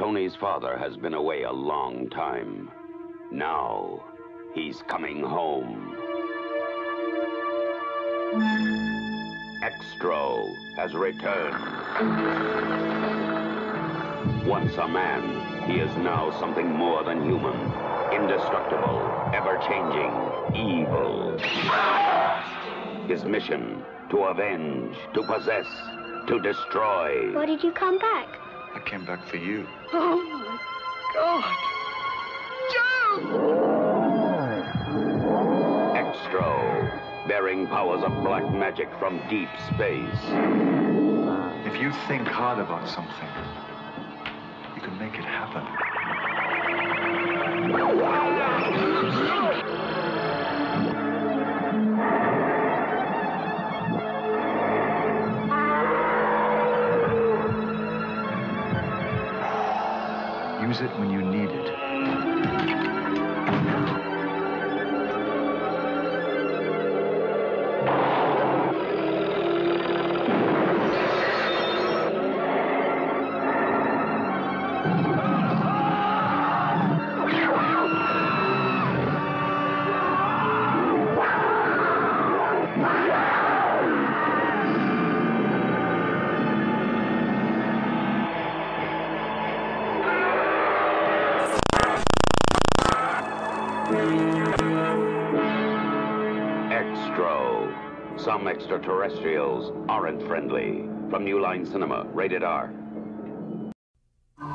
Tony's father has been away a long time. Now, he's coming home. Xtro has returned. Once a man, he is now something more than human. Indestructible, ever-changing, evil. His mission, to avenge, to possess, to destroy. Why did you come back? I came back for you. Oh my God. Joe! Xtro, bearing powers of black magic from deep space. If you think hard about something, you can make it happen. It when you need it. Xtro. Some extraterrestrials aren't friendly. From New Line Cinema, rated R.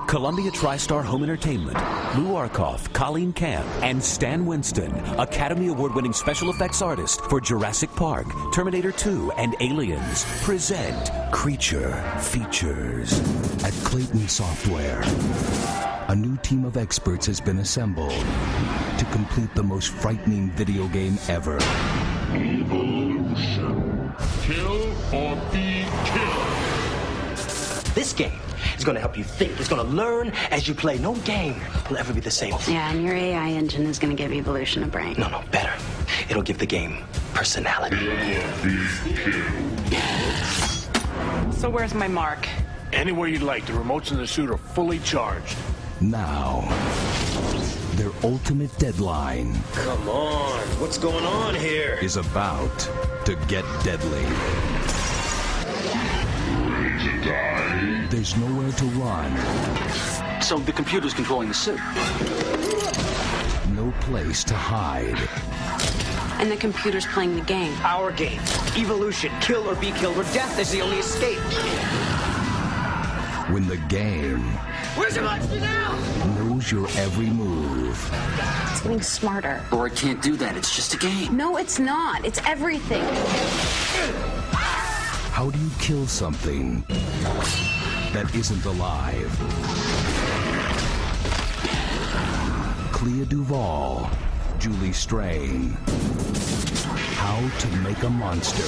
Columbia TriStar Home Entertainment, Lou Arkoff, Colleen Camp, and Stan Winston, Academy Award winning special effects artist for Jurassic Park, Terminator 2, and Aliens, present Creature Features. At Clayton Software, a new team of experts has been assembled to complete the most frightening video game ever. Evolution. Kill or be killed. This game is going to help you think. It's going to learn as you play. No game will ever be the same. Yeah, and your AI engine is going to give Evolution a brain. No, no, better. It'll give the game personality. So where's my mark? Anywhere you'd like. The remotes in the suit are fully charged. Now, their ultimate deadline Come on. What's going on here? is about to get deadly. There's nowhere to run, So the computer's controlling the suit. no place to hide. And the computer's playing the game. Our game. Evolution. Kill or be killed, or death is the only escape. When the game Where's it like me now? knows your every move. It's getting smarter. Or it can't do that. It's just a game. No, it's not. It's everything. How do you kill something that isn't alive? Clea Duvall, Julie Strain. How to make a monster.